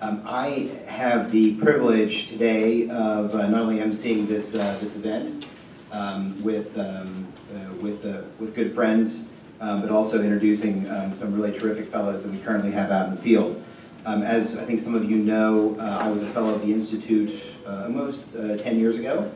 Um, I have the privilege today of uh, not only emceeing this, uh, this event um, with, um, uh, with, uh, with good friends, um, but also introducing um, some really terrific fellows that we currently have out in the field. Um, as I think some of you know, uh, I was a fellow of the Institute uh, almost uh, 10 years ago.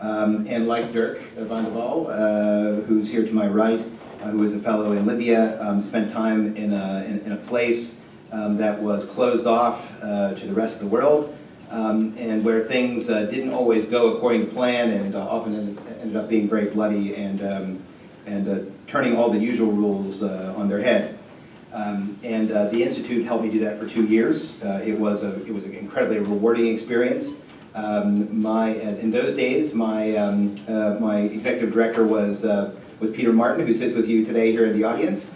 And like Dirk Vandewalle, uh, who's here to my right, who is a fellow in Libya, spent time in a, in, in a place um, that was closed off uh, to the rest of the world, um, and where things uh, didn't always go according to plan and uh, often ended, up being very bloody and, um, and uh, turning all the usual rules uh, on their head. Um, and uh, the Institute helped me do that for two years. It, was a, it was an incredibly rewarding experience. Um, my, in those days, my, um, my executive director was, was Peter Martin, who sits with you today here in the audience.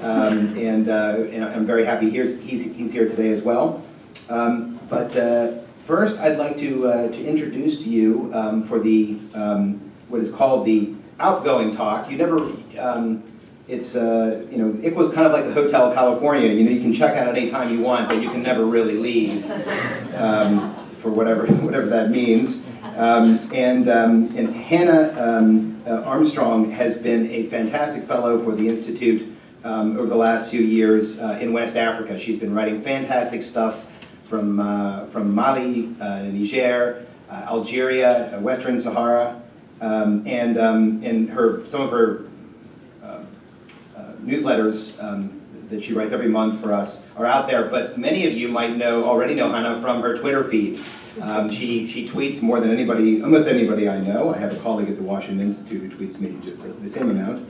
Um, and, uh, and I'm very happy he's, he's, he's here today as well. Um, but uh, first, I'd like to, uh, to introduce to you um, for the, um, what is called the outgoing talk. You never, um, it's, uh, you know, ICWA's kind of like the Hotel California. You know, you can check out anytime you want, but you can never really leave um, for whatever, whatever that means. And, and Hannah uh, Armstrong has been a fantastic fellow for the Institute um, over the last few years uh, in West Africa. She's been writing fantastic stuff from, uh, from Mali, uh, Niger, uh, Algeria, uh, Western Sahara, um, and, um, and her, some of her newsletters um, that she writes every month for us are out there, but many of you might know, already know Hannah from her Twitter feed. Um, she, she tweets more than anybody, almost anybody I know. I have a colleague at the Washington Institute who tweets me the, the same amount.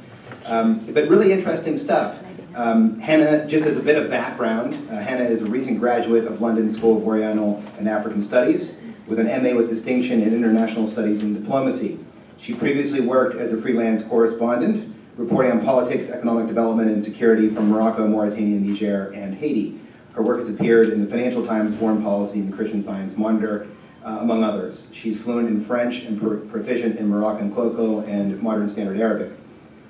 Um, but really interesting stuff. Um, Hannah, just as a bit of background, uh, Hannah is a recent graduate of London School of Oriental and African Studies with an MA with distinction in International Studies and Diplomacy. She previously worked as a freelance correspondent, reporting on politics, economic development, and security from Morocco, Mauritania, Niger, and Haiti. Her work has appeared in the Financial Times, Foreign Policy, and the Christian Science Monitor, uh, among others. She's fluent in French and pro proficient in Moroccan Colloquial and Modern Standard Arabic.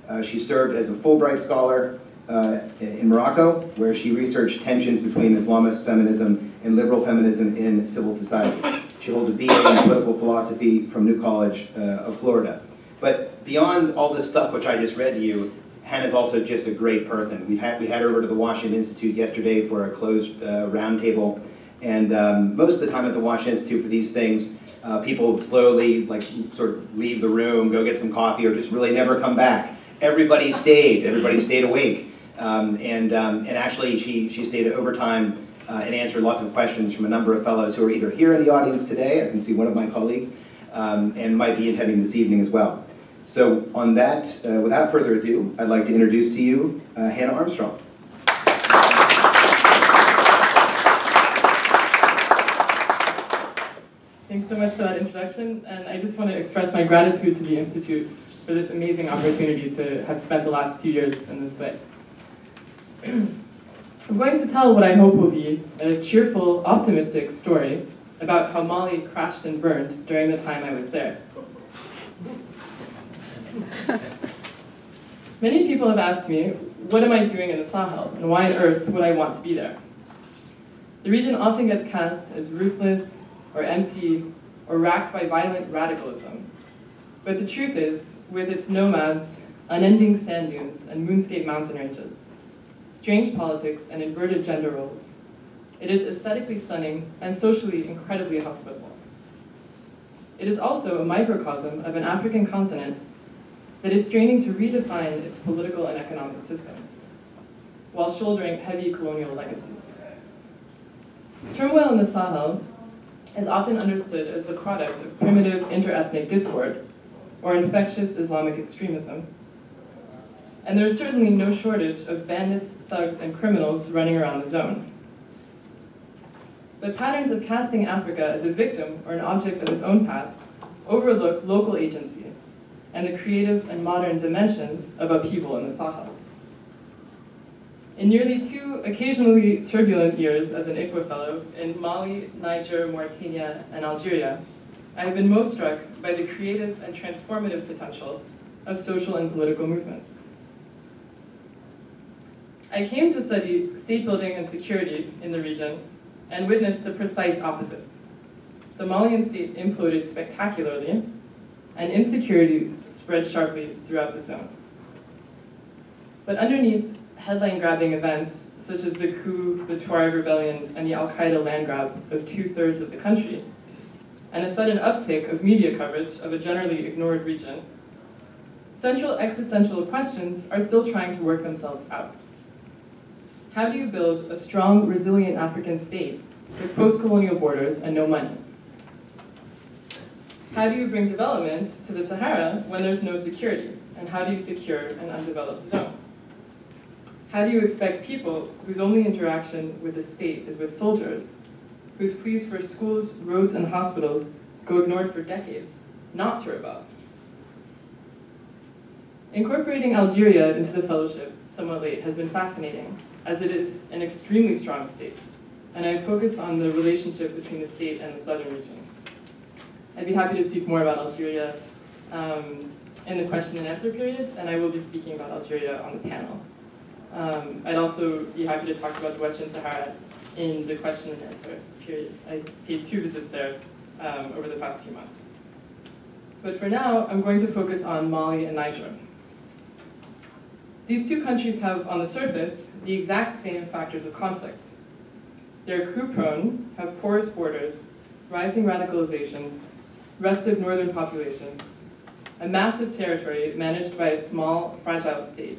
Uh, she served as a Fulbright Scholar uh, in Morocco, where she researched tensions between Islamist feminism and liberal feminism in civil society. She holds a BA in political philosophy from New College uh, of Florida. But beyond all this stuff which I just read to you, Hannah's also just a great person. We've had, we had her over to the Washington Institute yesterday for a closed uh, roundtable, and um, most of the time at the Washington Institute for these things, uh, people slowly like sort of leave the room, go get some coffee, or just really never come back. Everybody stayed. Everybody stayed awake, um, and um, and actually she she stayed overtime uh, and answered lots of questions from a number of fellows who are either here in the audience today. I can see one of my colleagues, um, and might be attending this evening as well. So on that, uh, without further ado, I'd like to introduce to you uh, Hannah Armstrong. Thanks so much for that introduction, and I just want to express my gratitude to the Institute for this amazing opportunity to have spent the last two years in this way. I'm going to tell what I hope will be a cheerful, optimistic story about how Mali crashed and burned during the time I was there. Many people have asked me, what am I doing in the Sahel, and why on earth would I want to be there? The region often gets cast as ruthless, or empty, or racked by violent radicalism. But the truth is, with its nomads, unending sand dunes, and moonscape mountain ranges, strange politics, and inverted gender roles, it is aesthetically stunning and socially incredibly hospitable. It is also a microcosm of an African continent that is straining to redefine its political and economic systems, while shouldering heavy colonial legacies. Turmoil in the Sahel is often understood as the product of primitive interethnic discord or infectious Islamic extremism. And there is certainly no shortage of bandits, thugs, and criminals running around the zone. But patterns of casting Africa as a victim or an object of its own past overlook local agency and the creative and modern dimensions of upheaval in the Sahel. In nearly two occasionally turbulent years as an ICWA Fellow in Mali, Niger, Mauritania, and Algeria, I have been most struck by the creative and transformative potential of social and political movements. I came to study state building and security in the region and witnessed the precise opposite. The Malian state imploded spectacularly, and insecurity spread sharply throughout the zone. But underneath headline-grabbing events such as the coup, the Tuareg rebellion, and the al-Qaeda land grab of two-thirds of the country, and a sudden uptick of media coverage of a generally ignored region, central existential questions are still trying to work themselves out. How do you build a strong, resilient African state with post-colonial borders and no money? How do you bring development to the Sahara when there's no security? And how do you secure an undeveloped zone? How do you expect people whose only interaction with the state is with soldiers, whose pleas for schools, roads, and hospitals go ignored for decades, not to rebel? Incorporating Algeria into the fellowship somewhat late has been fascinating, as it is an extremely strong state, and I focus on the relationship between the state and the southern region. I'd be happy to speak more about Algeria um, in the question and answer period, and I will be speaking about Algeria on the panel. Um, I'd also be happy to talk about the Western Sahara in the question and answer I paid two visits there um, over the past few months. But for now, I'm going to focus on Mali and Niger. These two countries have, on the surface, the exact same factors of conflict. They're coup-prone, have porous borders, rising radicalization, restive northern populations, a massive territory managed by a small, fragile state,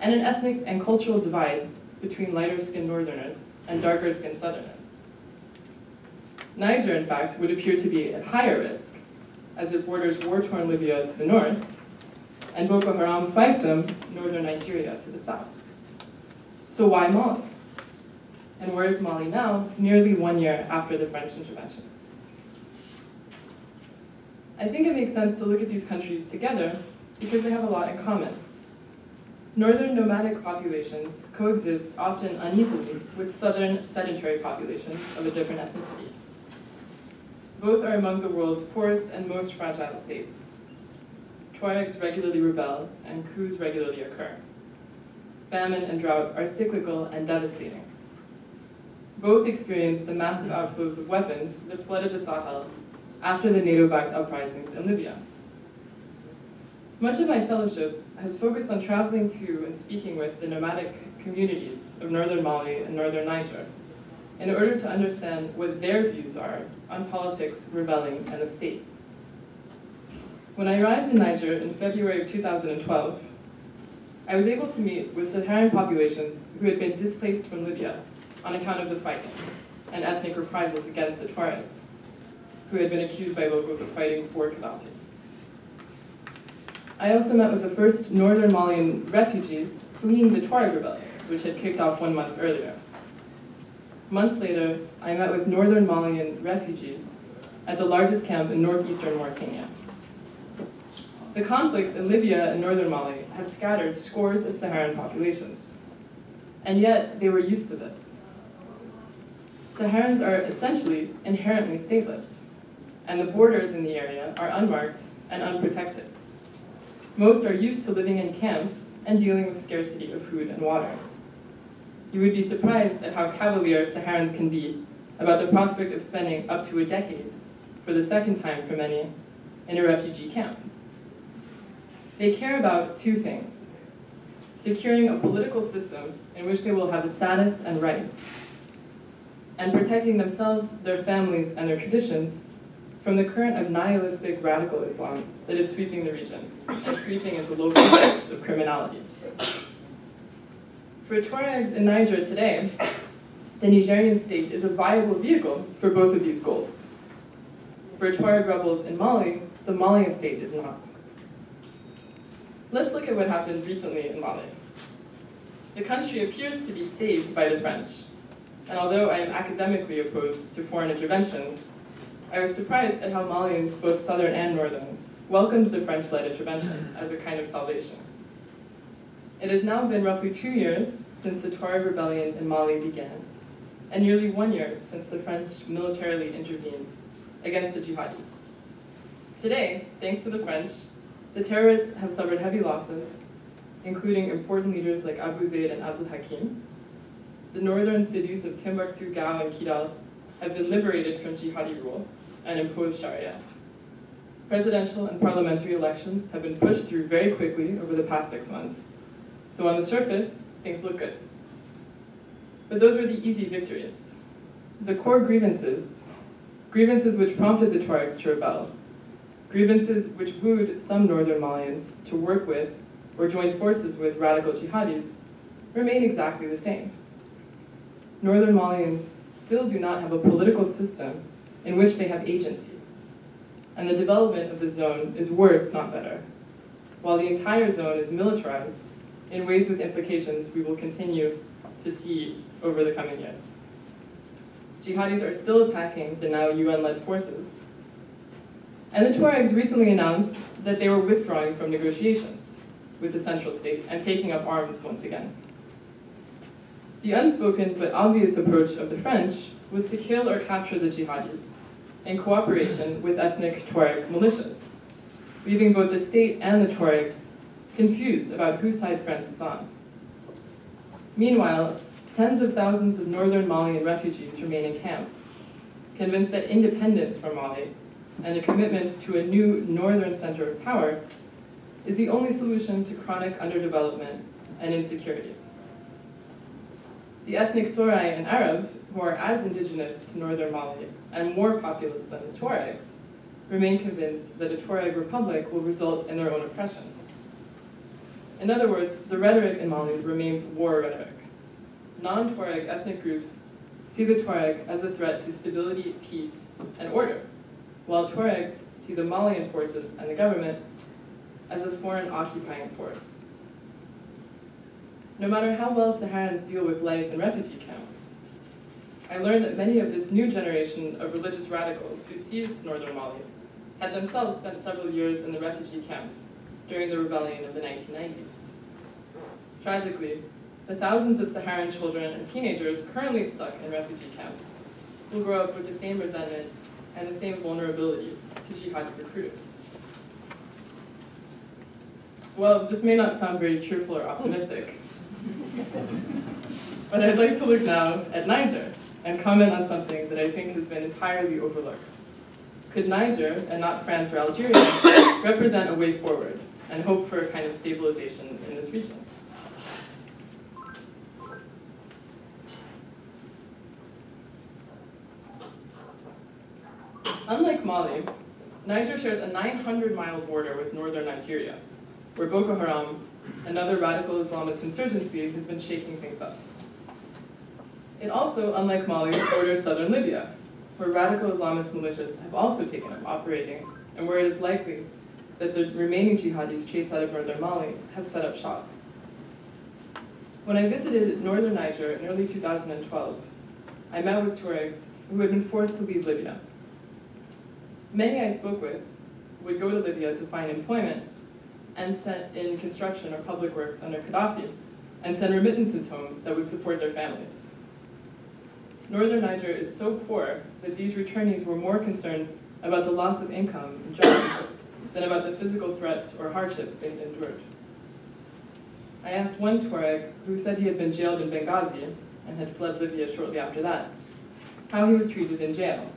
and an ethnic and cultural divide between lighter-skinned northerners and darker-skinned southerners. Niger, in fact, would appear to be at higher risk, as it borders war-torn Libya to the north, and Boko Haram fiefdom northern Nigeria to the south. So why Mali? And where is Mali now, nearly one year after the French intervention? I think it makes sense to look at these countries together because they have a lot in common. Northern nomadic populations coexist often uneasily with southern sedentary populations of a different ethnicity. Both are among the world's poorest and most fragile states. Tuaregs regularly rebel, and coups regularly occur. Famine and drought are cyclical and devastating. Both experienced the massive outflows of weapons that flooded the Sahel after the NATO-backed uprisings in Libya. Much of my fellowship has focused on traveling to and speaking with the nomadic communities of northern Mali and northern Niger in order to understand what their views are on politics, rebelling, and the state. When I arrived in Niger in February of 2012, I was able to meet with Saharan populations who had been displaced from Libya on account of the fighting and ethnic reprisals against the Tuaregs, who had been accused by locals of fighting for Gaddafi. I also met with the first northern Malian refugees fleeing the Tuareg rebellion, which had kicked off one month earlier. Months later, I met with northern Malian refugees at the largest camp in northeastern Mauritania. The conflicts in Libya and northern Mali had scattered scores of Saharan populations, and yet they were used to this. Saharans are essentially inherently stateless, and the borders in the area are unmarked and unprotected. Most are used to living in camps and dealing with scarcity of food and water. You would be surprised at how cavalier Saharans can be about the prospect of spending up to a decade, for the second time for many, in a refugee camp. They care about two things. Securing a political system in which they will have a status and rights, and protecting themselves, their families, and their traditions from the current of nihilistic radical Islam that is sweeping the region and creeping into local networks of criminality. For Tuaregs in Niger today, the Nigerian state is a viable vehicle for both of these goals. For Tuareg rebels in Mali, the Malian state is not. Let's look at what happened recently in Mali. The country appears to be saved by the French, and although I am academically opposed to foreign interventions, I was surprised at how Malians, both southern and northern, welcomed the French-led intervention as a kind of salvation. It has now been roughly two years since the Tuareg rebellion in Mali began, and nearly one year since the French militarily intervened against the jihadis. Today, thanks to the French, the terrorists have suffered heavy losses, including important leaders like Abu Zaid and Abdul Hakim, the northern cities of Timbuktu, Gao, and Kidal have been liberated from jihadi rule and imposed Sharia. Presidential and parliamentary elections have been pushed through very quickly over the past six months. So on the surface, things look good. But those were the easy victories. The core grievances, grievances which prompted the Tuaregs to rebel, grievances which wooed some northern Malians to work with or join forces with radical jihadis, remain exactly the same. Northern Malians still do not have a political system in which they have agency and the development of the zone is worse, not better, while the entire zone is militarized in ways with implications we will continue to see over the coming years. Jihadis are still attacking the now UN-led forces. And the Tuaregs recently announced that they were withdrawing from negotiations with the central state and taking up arms once again. The unspoken but obvious approach of the French was to kill or capture the jihadis in cooperation with ethnic Tuareg militias, leaving both the state and the Tuaregs confused about whose side France is on. Meanwhile, tens of thousands of northern Malian refugees remain in camps, convinced that independence from Mali and a commitment to a new northern center of power is the only solution to chronic underdevelopment and insecurity. The ethnic Sonrai and Arabs, who are as indigenous to northern Mali and more populous than the Tuaregs, remain convinced that a Tuareg republic will result in their own oppression. In other words, the rhetoric in Mali remains war rhetoric. Non-Tuareg ethnic groups see the Tuareg as a threat to stability, peace, and order, while Tuaregs see the Malian forces and the government as a foreign occupying force. No matter how well Saharans deal with life in refugee camps, I learned that many of this new generation of religious radicals who seized northern Mali had themselves spent several years in the refugee camps during the rebellion of the 1990s. Tragically, the thousands of Saharan children and teenagers currently stuck in refugee camps will grow up with the same resentment and the same vulnerability to jihadi recruiters. Well, this may not sound very cheerful or optimistic, but I'd like to look now at Niger and comment on something that I think has been entirely overlooked. Could Niger, and not France or Algeria, represent a way forward and hope for a kind of stabilization in this region? Unlike Mali, Niger shares a 900-mile border with northern Nigeria, where Boko Haram another radical Islamist insurgency has been shaking things up. It also, unlike Mali, borders southern Libya, where radical Islamist militias have also taken up operating, and where it is likely that the remaining jihadis chased out of northern Mali have set up shop. When I visited northern Niger in early 2012, I met with Tuaregs who had been forced to leave Libya. Many I spoke with would go to Libya to find employment and sent in construction or public works under Gaddafi and send remittances home that would support their families. Northern Niger is so poor that these returnees were more concerned about the loss of income and jobs than about the physical threats or hardships they had endured. I asked one Tuareg, who said he had been jailed in Benghazi and had fled Libya shortly after that, how he was treated in jail.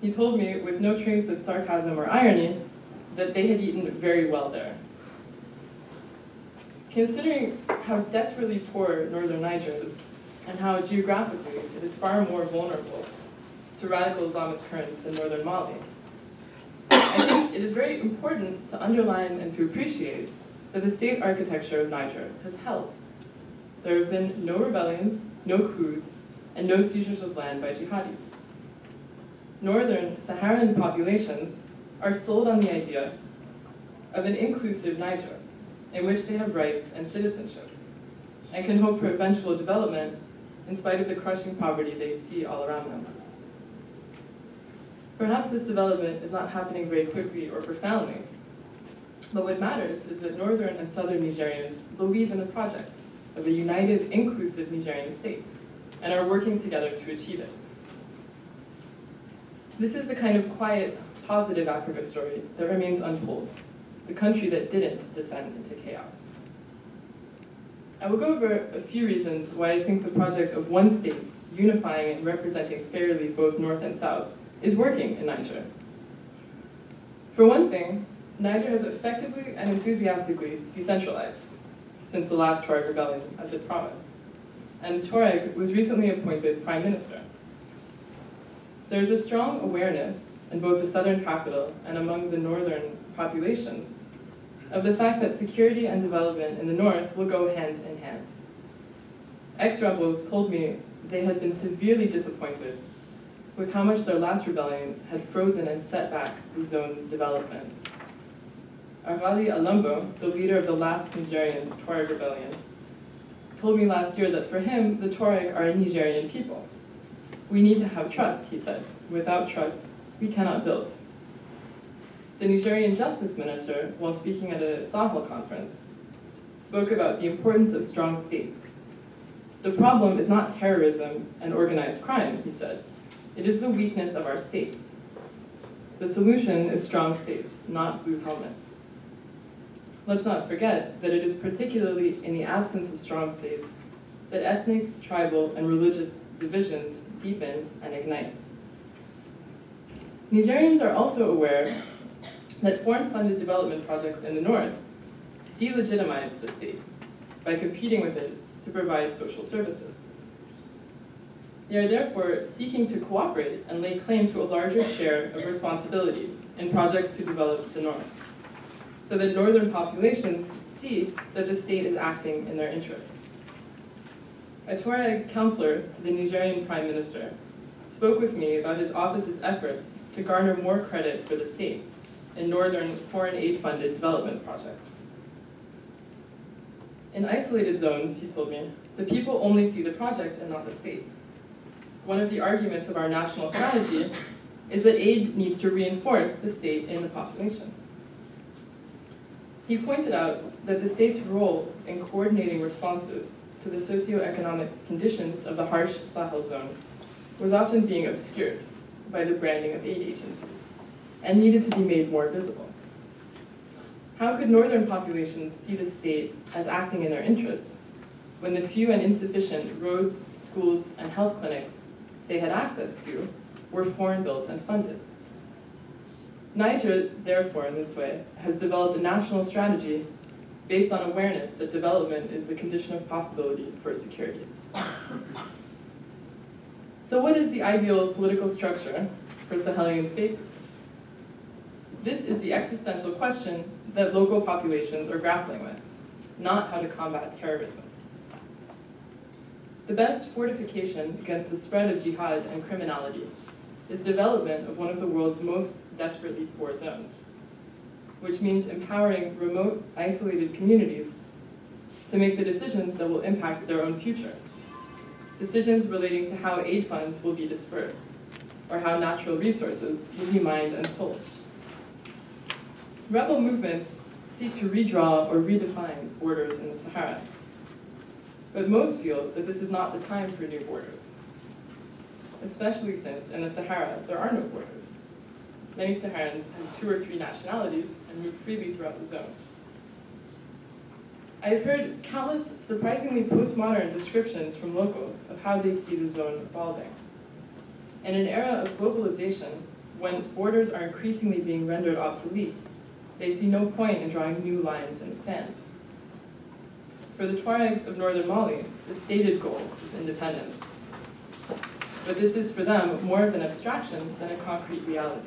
He told me, with no trace of sarcasm or irony, that they had eaten very well there. Considering how desperately poor northern Niger is, and how geographically it is far more vulnerable to radical Islamist currents than northern Mali, I think it is very important to underline and to appreciate that the state architecture of Niger has held. There have been no rebellions, no coups, and no seizures of land by jihadis. Northern Saharan populations are sold on the idea of an inclusive Niger, in which they have rights and citizenship, and can hope for eventual development in spite of the crushing poverty they see all around them. Perhaps this development is not happening very quickly or profoundly, but what matters is that northern and southern Nigerians believe in the project of a united, inclusive Nigerian state, and are working together to achieve it. This is the kind of quiet, positive Africa story that remains untold, the country that didn't descend into chaos. I will go over a few reasons why I think the project of one state, unifying and representing fairly both North and South, is working in Niger. For one thing, Niger has effectively and enthusiastically decentralized since the last Tuareg rebellion, as it promised, and Tuareg was recently appointed prime minister. There is a strong awareness in both the southern capital and among the northern populations of the fact that security and development in the north will go hand in hand. Ex-rebels told me they had been severely disappointed with how much their last rebellion had frozen and set back the zone's development. Aghaly Alambo, the leader of the last Nigerian Tuareg rebellion, told me last year that for him, the Tuareg are a Nigerian people. We need to have trust, he said. Without trust, we cannot build. The Nigerian justice minister, while speaking at a Sahel conference, spoke about the importance of strong states. The problem is not terrorism and organized crime, he said. It is the weakness of our states. The solution is strong states, not blue helmets. Let's not forget that it is particularly in the absence of strong states that ethnic, tribal, and religious divisions deepen and ignite. Nigerians are also aware that foreign-funded development projects in the north delegitimize the state by competing with it to provide social services. They are therefore seeking to cooperate and lay claim to a larger share of responsibility in projects to develop the north, so that northern populations see that the state is acting in their interest. A Tuareg counselor to the Nigerian prime minister spoke with me about his office's efforts to garner more credit for the state in northern foreign aid-funded development projects. In isolated zones, he told me, the people only see the project and not the state. One of the arguments of our national strategy is that aid needs to reinforce the state in the population. He pointed out that the state's role in coordinating responses to the socioeconomic conditions of the harsh Sahel zone was often being obscured by the branding of aid agencies and needed to be made more visible. How could northern populations see the state as acting in their interests when the few and insufficient roads, schools, and health clinics they had access to were foreign built and funded? Niger, therefore, in this way, has developed a national strategy based on awareness that development is the condition of possibility for security. So what is the ideal political structure for Sahelian spaces? This is the existential question that local populations are grappling with, not how to combat terrorism. The best fortification against the spread of jihad and criminality is development of one of the world's most desperately poor zones, which means empowering remote, isolated communities to make the decisions that will impact their own future. Decisions relating to how aid funds will be dispersed, or how natural resources will be mined and sold. Rebel movements seek to redraw or redefine borders in the Sahara. But most feel that this is not the time for new borders, especially since in the Sahara there are no borders. Many Saharans have two or three nationalities and move freely throughout the zone. I have heard countless surprisingly postmodern descriptions from locals of how they see the zone evolving. In an era of globalization, when borders are increasingly being rendered obsolete, they see no point in drawing new lines in the sand. For the Tuaregs of northern Mali, the stated goal is independence. But this is for them more of an abstraction than a concrete reality.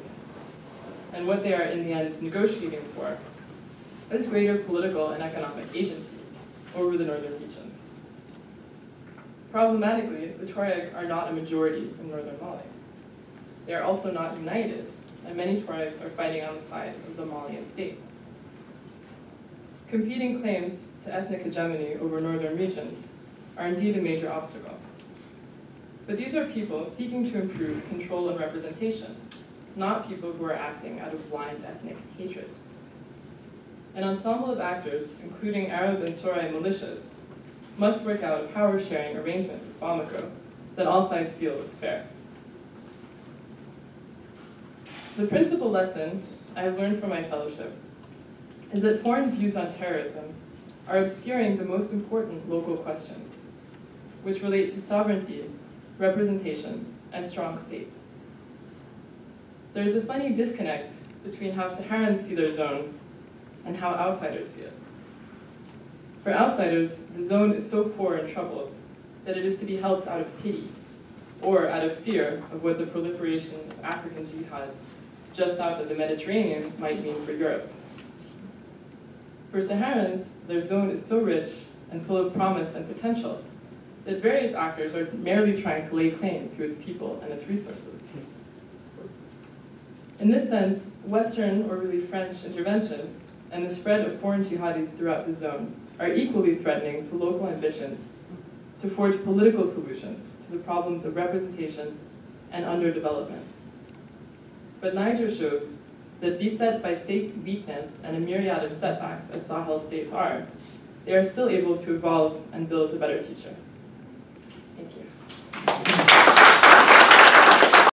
And what they are in the end negotiating for is greater political and economic agency over the northern regions. Problematically, the Tuareg are not a majority in northern Mali. They are also not united and many Tuaregs are fighting on the side of the Malian state. Competing claims to ethnic hegemony over northern regions are indeed a major obstacle. But these are people seeking to improve control and representation, not people who are acting out of blind ethnic hatred. An ensemble of actors, including Arab and Sonrai militias, must work out a power-sharing arrangement with Bamako that all sides feel is fair. The principal lesson I have learned from my fellowship is that foreign views on terrorism are obscuring the most important local questions, which relate to sovereignty, representation, and strong states. There is a funny disconnect between how Saharans see their zone and how outsiders see it. For outsiders, the zone is so poor and troubled that it is to be helped out of pity or out of fear of what the proliferation of African jihad just south of the Mediterranean might mean for Europe. For Saharans, their zone is so rich and full of promise and potential that various actors are merely trying to lay claim to its people and its resources. In this sense, Western, or really French, intervention and the spread of foreign jihadis throughout the zone are equally threatening to local ambitions to forge political solutions to the problems of representation and underdevelopment. But Niger shows that beset by state weakness and a myriad of setbacks as Sahel states are, they are still able to evolve and build a better future.